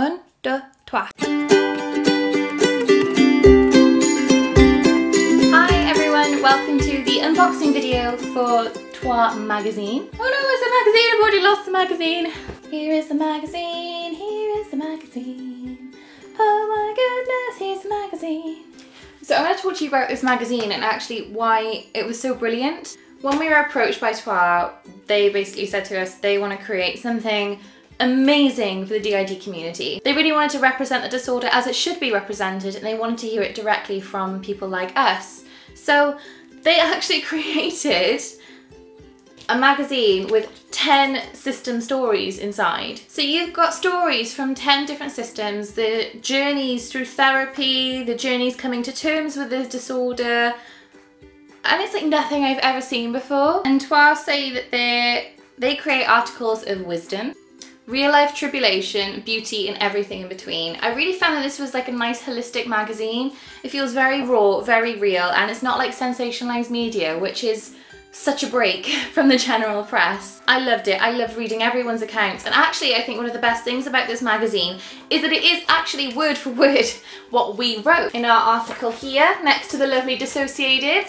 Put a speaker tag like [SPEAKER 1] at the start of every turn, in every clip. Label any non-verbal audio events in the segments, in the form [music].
[SPEAKER 1] Un, deux, trois. Hi everyone, welcome to the unboxing video for TOI magazine. Oh no, it's a magazine, I've already lost the magazine. Here is the magazine, here is the magazine. Oh my goodness, here's the magazine. So I'm going to talk to you about this magazine and actually why it was so brilliant. When we were approached by TOI, they basically said to us they want to create something amazing for the DID community. They really wanted to represent the disorder as it should be represented and they wanted to hear it directly from people like us. So they [laughs] actually created a magazine with 10 system stories inside. So you've got stories from 10 different systems, the journeys through therapy, the journeys coming to terms with the disorder, and it's like nothing I've ever seen before. And TOI say that they they create articles of wisdom, real life tribulation, beauty and everything in between. I really found that this was like a nice holistic magazine. It feels very raw, very real and it's not like sensationalized media which is such a break [laughs] from the general press. I loved it. I loved reading everyone's accounts and actually I think one of the best things about this magazine is that it is actually word for word [laughs] what we wrote in our article here next to the lovely Dissociated.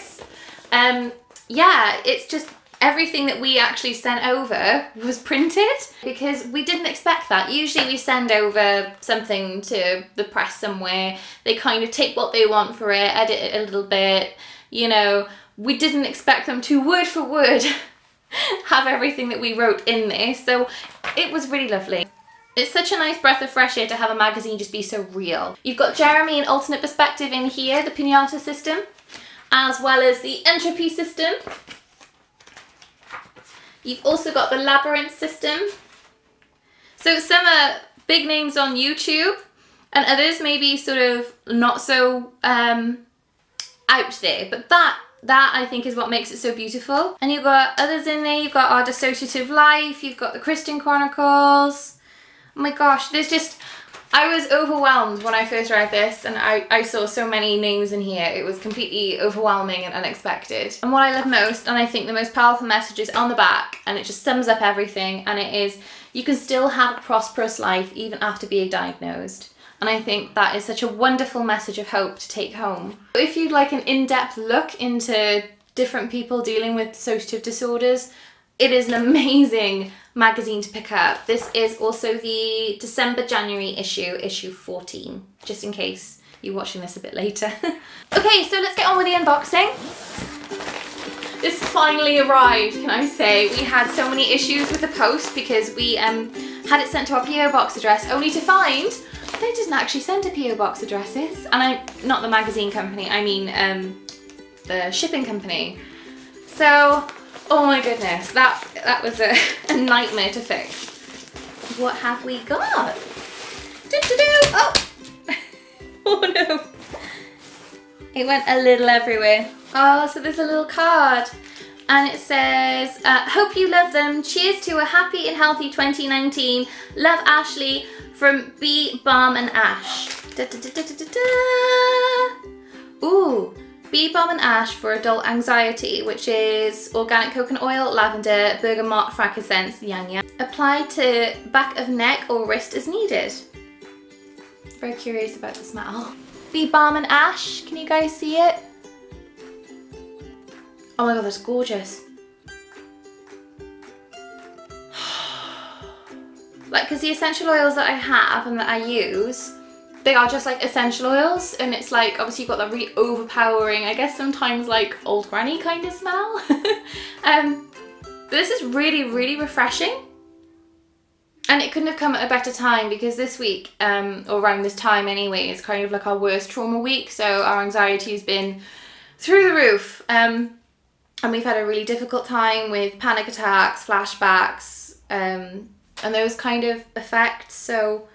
[SPEAKER 1] Um, yeah, it's just everything that we actually sent over was printed because we didn't expect that. Usually we send over something to the press somewhere, they kind of take what they want for it, edit it a little bit, you know. We didn't expect them to word for word [laughs] have everything that we wrote in there, so it was really lovely. It's such a nice breath of fresh air to have a magazine just be so real. You've got Jeremy and Alternate Perspective in here, the Pinata system as well as the entropy system. You've also got the labyrinth system. So some are big names on YouTube and others maybe sort of not so um, out there, but that that I think is what makes it so beautiful. And you've got others in there, you've got Our Dissociative Life, you've got the Christian Chronicles. Oh my gosh, there's just, I was overwhelmed when I first read this and I, I saw so many names in here. It was completely overwhelming and unexpected. And what I love most, and I think the most powerful message is on the back and it just sums up everything and it is, you can still have a prosperous life even after being diagnosed. And I think that is such a wonderful message of hope to take home. If you'd like an in-depth look into different people dealing with dissociative disorders, it is an amazing magazine to pick up. This is also the December-January issue, issue 14, just in case you're watching this a bit later. [laughs] okay, so let's get on with the unboxing. This finally arrived, can I say. We had so many issues with the post because we um, had it sent to our PO box address only to find they didn't actually send to PO box addresses. And I, not the magazine company, I mean um, the shipping company. So Oh my goodness, that that was a, [laughs] a nightmare to fix. What have we got? Do -do -do. Oh! [laughs] oh no. It went a little everywhere. Oh, so there's a little card. And it says, uh, hope you love them. Cheers to a happy and healthy 2019. Love Ashley from B, Balm and Ash. Da, da, da, Ooh, Bee Balm and Ash for adult anxiety, which is organic coconut oil, lavender, bergamot, frankincense, yang yang. Apply to back of neck or wrist as needed. Very curious about the smell. Bee Balm and Ash, can you guys see it? Oh my god, that's gorgeous. [sighs] like, because the essential oils that I have and that I use, they are just like essential oils and it's like obviously you've got that really overpowering I guess sometimes like old granny kind of smell. [laughs] Um this is really really refreshing. And it couldn't have come at a better time because this week um or around this time anyway is kind of like our worst trauma week. So our anxiety has been through the roof. Um and we've had a really difficult time with panic attacks flashbacks um and those kind of effects. So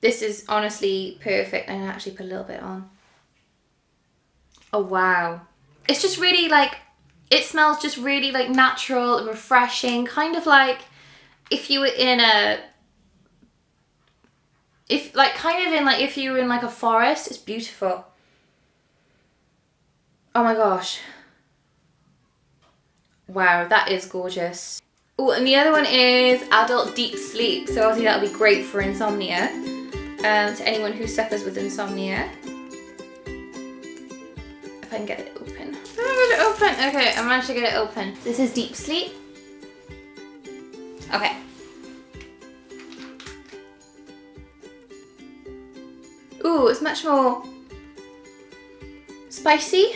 [SPEAKER 1] this is honestly perfect. I'm gonna actually put a little bit on. Oh wow. It's just really like, it smells just really like natural and refreshing. Kind of like if you were in a, if like kind of in like if you were in like a forest, it's beautiful. Oh my gosh. Wow, that is gorgeous. Oh, and the other one is Adult Deep Sleep. So obviously that'll be great for insomnia. Um, to anyone who suffers with insomnia. If I can get it open. How do I get it open? Okay, I managed to get it open. This is Deep Sleep. Okay. Ooh, it's much more spicy.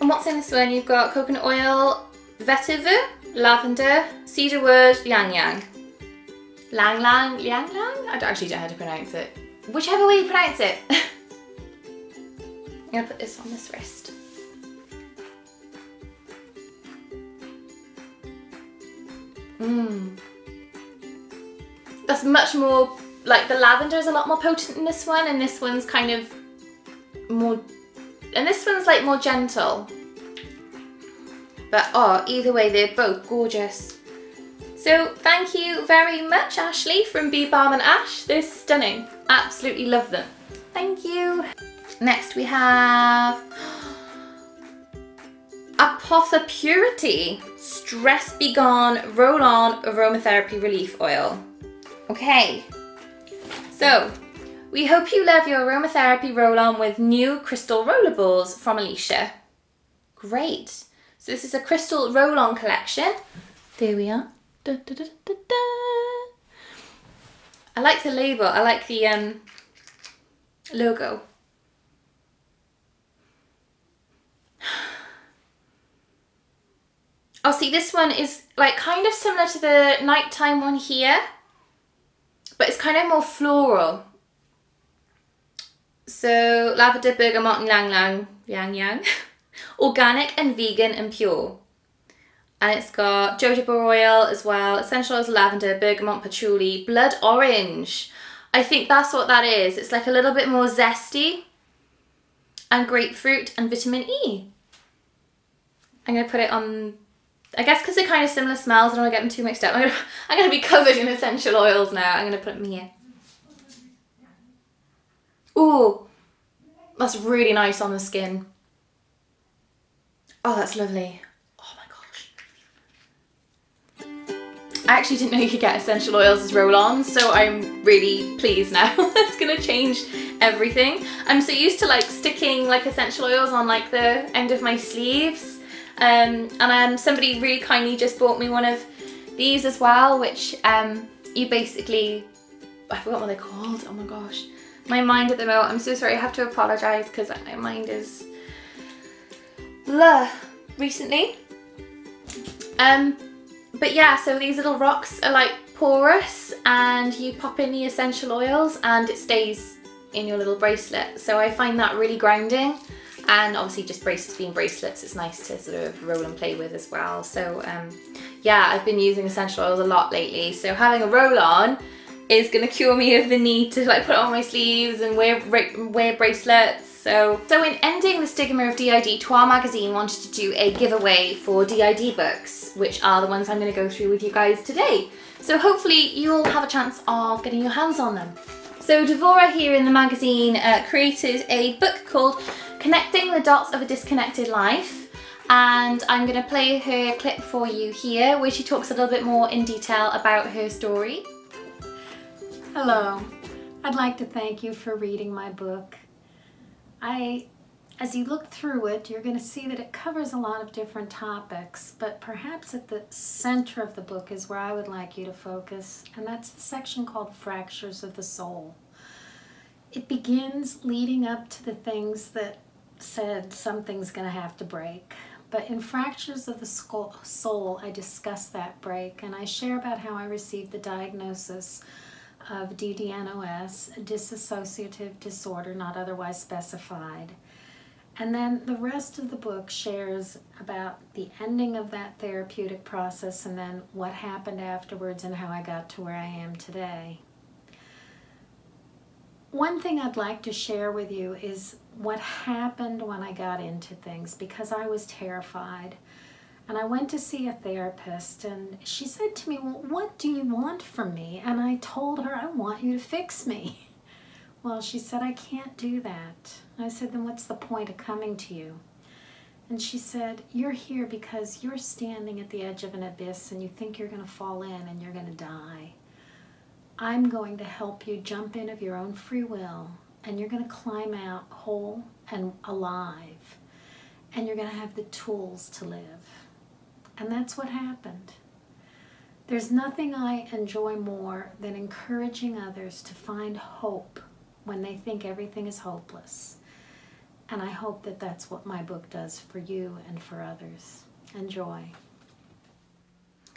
[SPEAKER 1] And what's in this one? You've got coconut oil, vetiver, lavender, cedarwood, ylang yang. Lang lang, yang lang? I actually don't know how to pronounce it. Whichever way you pronounce it. I'm [laughs] gonna put this on this wrist. Mmm. That's much more, like the lavender is a lot more potent in this one and this one's kind of more, and this one's like more gentle. But oh, either way, they're both gorgeous. So thank you very much, Ashley from Bee Balm and Ash. They're stunning. Absolutely love them. Thank you. Next we have Apotha Purity Stress Begone Roll-On Aromatherapy Relief Oil. Okay, so we hope you love your aromatherapy roll-on with new crystal rollerballs from Alicia. Great. So this is a crystal roll-on collection. There we are. Da, da, da. I like the label. I like the um, logo. [sighs] Oh, see, this one is like kind of similar to the nighttime one here, but it's kind of more floral. So lavender, bergamot and ylang ylang, yang yang. [laughs] Organic and vegan and pure. And it's got jojoba oil as well, essential oils, lavender, bergamot, patchouli, blood orange. I think that's what that is. It's like a little bit more zesty and grapefruit and vitamin E. I'm going to put it on, I guess because they're kind of similar smells, I don't want to get them too mixed up. I'm going [laughs] to, be covered in essential oils now. I'm going to put them here. Ooh, that's really nice on the skin. Oh, that's lovely. I actually didn't know you could get essential oils as roll-ons, so I'm really pleased now. [laughs] That's gonna change everything. I'm so used to like sticking like essential oils on like the end of my sleeves. Um, and um, somebody really kindly just bought me one of these as well, which um, you basically, I forgot what they're called, oh my gosh. My mind at the moment, I'm so sorry, I have to apologise because my mind is blah recently. Um, but yeah, so these little rocks are like porous and you pop in the essential oils and it stays in your little bracelet. So I find that really grounding and obviously just bracelets being bracelets, it's nice to sort of roll and play with as well. So um, yeah, I've been using essential oils a lot lately. So having a roll on is gonna cure me of the need to like put on my sleeves and wear, wear bracelets so, so in ending the stigma of DID, TOI magazine wanted to do a giveaway for DID books, which are the ones I'm going to go through with you guys today. So hopefully you'll have a chance of getting your hands on them. So Dvora here in the magazine uh, created a book called Connecting the Dots of a Disconnected Life and I'm going to play her clip for you here where she talks a little bit more in detail about her story.
[SPEAKER 2] Hello, I'd like to thank you for reading my book. I, as you look through it, you're going to see that it covers a lot of different topics, but perhaps at the center of the book is where I would like you to focus, and that's the section called Fractures of the Soul. It begins leading up to the things that said something's going to have to break. But in Fractures of the Soul, I discuss that break, and I share about how I received the diagnosis of DDNOS, dissociative disorder not otherwise specified. And then the rest of the book shares about the ending of that therapeutic process and then what happened afterwards and how I got to where I am today. One thing I'd like to share with you is what happened when I got into things because I was terrified. And I went to see a therapist and she said to me, well, what do you want from me? And I told her, I want you to fix me. [laughs] Well, she said, I can't do that. I said, then what's the point of coming to you? And she said, you're here because you're standing at the edge of an abyss and you think you're going to fall in and you're going to die. I'm going to help you jump in of your own free will and you're going to climb out whole and alive and you're going to have the tools to live. And that's what happened. There's nothing I enjoy more than encouraging others to find hope when they think everything is hopeless. And I hope that that's what my book does for you and for others. Enjoy.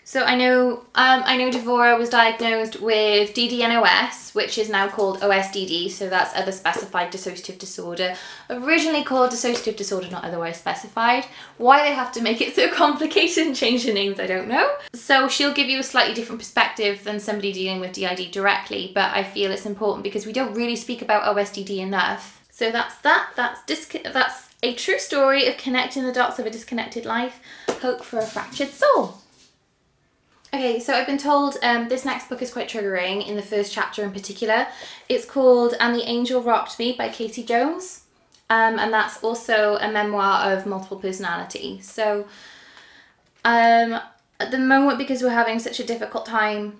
[SPEAKER 1] So I know um, I know Dvora was diagnosed with DDNOS, which is now called OSDD, so that's other specified dissociative disorder. Originally called dissociative disorder, not otherwise specified. Why they have to make it so [laughs] complicated and change the names, I don't know. So she'll give you a slightly different perspective than somebody dealing with DID directly, but I feel it's important because we don't really speak about OSDD enough. So that's that. That's that's a true story of connecting the dots of a disconnected life. Hope for a fractured soul. Okay, so I've been told um, this next book is quite triggering in the first chapter in particular. It's called And the Angel Rocked Me by Katie Jones. Um, and that's also a memoir of multiple personality. So um, at the moment, because we're having such a difficult time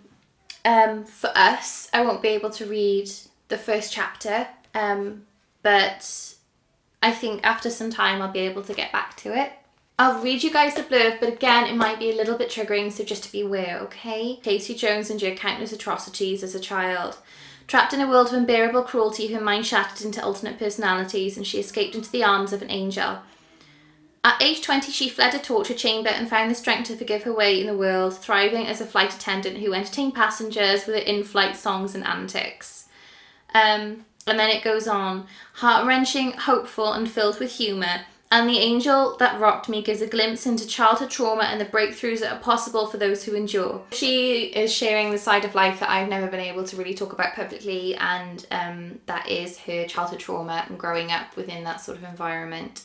[SPEAKER 1] um, for us, I won't be able to read the first chapter. Um, but I think after some time I'll be able to get back to it. I'll read you guys the blurb, but again, it might be a little bit triggering, so just to be aware, okay? Casey Jones endured countless atrocities as a child. Trapped in a world of unbearable cruelty, her mind shattered into alternate personalities, and she escaped into the arms of an angel. At age 20, she fled a torture chamber and found the strength to forgive her way in the world, thriving as a flight attendant who entertained passengers with her in flight songs and antics. Um, and then it goes on heart wrenching, hopeful, and filled with humour and The Angel That Rocked Me gives a glimpse into childhood trauma and the breakthroughs that are possible for those who endure. She is sharing the side of life that I've never been able to really talk about publicly, and um, that is her childhood trauma and growing up within that sort of environment.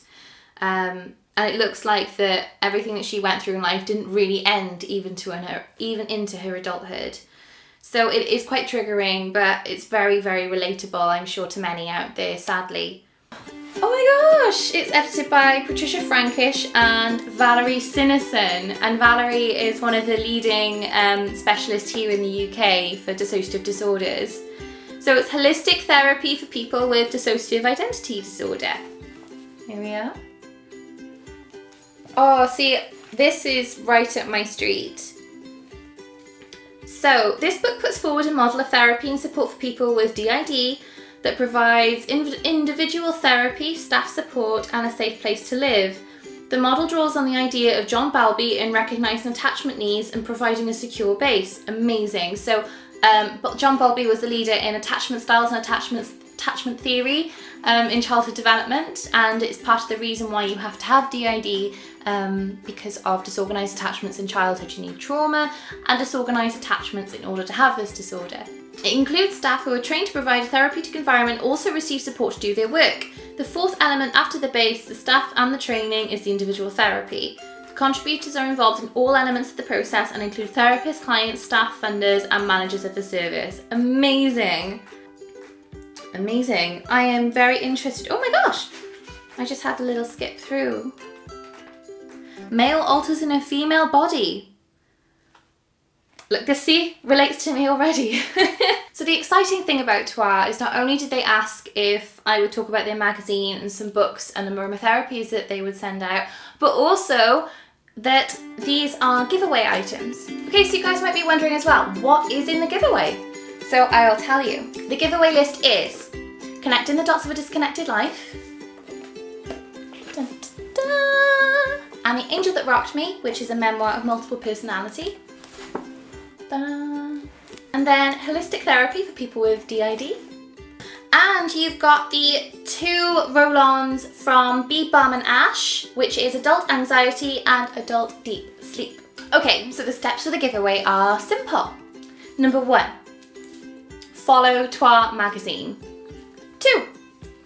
[SPEAKER 1] Um, and it looks like that everything that she went through in life didn't really end even to her even into her adulthood. So it is quite triggering, but it's very, very relatable, I'm sure, to many out there, sadly. Oh my gosh! It's edited by Patricia Frankish and Valerie Sinason. And Valerie is one of the leading um, specialists here in the UK for dissociative disorders. So it's holistic therapy for people with dissociative identity disorder. Here we are. Oh, see, this is right up my street. So this book puts forward a model of therapy and support for people with DID, that provides individual therapy, staff support, and a safe place to live. The model draws on the idea of John Bowlby in recognising attachment needs and providing a secure base. Amazing. So, um, John Bowlby was the leader in attachment styles and attachments attachment theory um, in childhood development and it's part of the reason why you have to have DID um, because of disorganised attachments in childhood. You need trauma and disorganised attachments in order to have this disorder. It includes staff who are trained to provide a therapeutic environment also receive support to do their work. The fourth element after the base, the staff and the training is the individual therapy. The contributors are involved in all elements of the process and include therapists, clients, staff, funders and managers of the service. Amazing! Amazing. I am very interested. Oh my gosh! I just had a little skip through. Male alters in a female body. Look, this see relates to me already. [laughs] so the exciting thing about TOI is not only did they ask if I would talk about their magazine and some books and the aromatherapies that they would send out, but also that these are giveaway items. Okay, so you guys might be wondering as well, what is in the giveaway? So I'll tell you. The giveaway list is Connecting the Dots of a Disconnected Life, dun, dun, dun, and The Angel That Rocked Me, which is a memoir of multiple personality, and then holistic therapy for people with DID. And you've got the two roll-ons from Bee Balm and Ash, which is adult anxiety and adult deep sleep. Okay, so the steps for the giveaway are simple. Number one, follow TOI magazine. Two,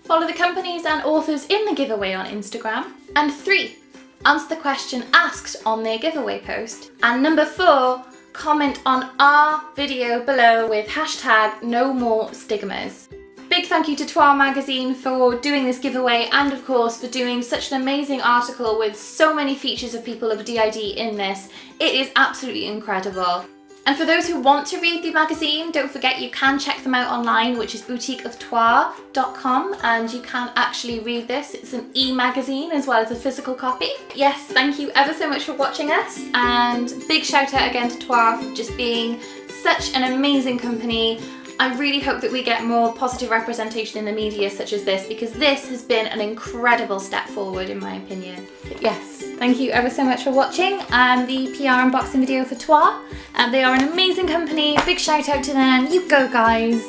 [SPEAKER 1] follow the companies and authors in the giveaway on Instagram. And three, answer the question asked on their giveaway post. And number four, comment on our video below with hashtag no more stigmas. Big thank you to TOI magazine for doing this giveaway and of course for doing such an amazing article with so many features of people of DID in this. It is absolutely incredible. And for those who want to read the magazine, don't forget you can check them out online, which is boutiqueoftoi.com, and you can actually read this. It's an e-magazine as well as a physical copy. Yes, thank you ever so much for watching us, and big shout out again to TOI for just being such an amazing company. I really hope that we get more positive representation in the media such as this because this has been an incredible step forward in my opinion. Yes, thank you ever so much for watching um, the PR unboxing video for TOI. Um, they are an amazing company, big shout out to them, you go guys!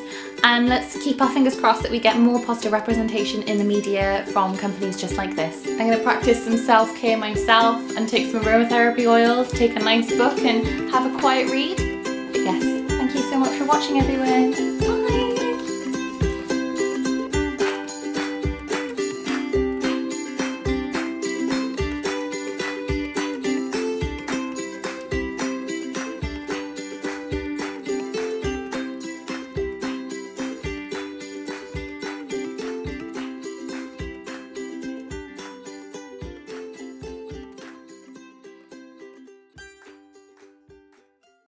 [SPEAKER 1] And let's keep our fingers crossed that we get more positive representation in the media from companies just like this. I'm going to practice some self-care myself and take some aromatherapy oils, take a nice book and have a quiet read. But yes, Thank you so much for watching everyone. Bye.